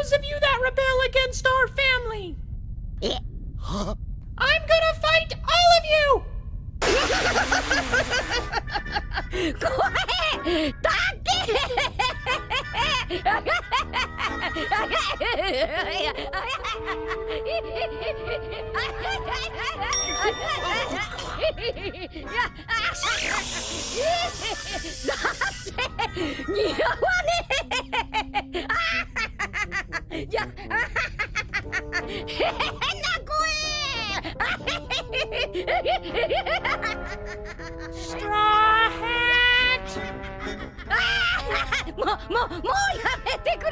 those of you that rebel against our family. I'm gonna fight all of you! 声だって似合わね いや変な声 Straw Hat! もうもうもうやめてくれ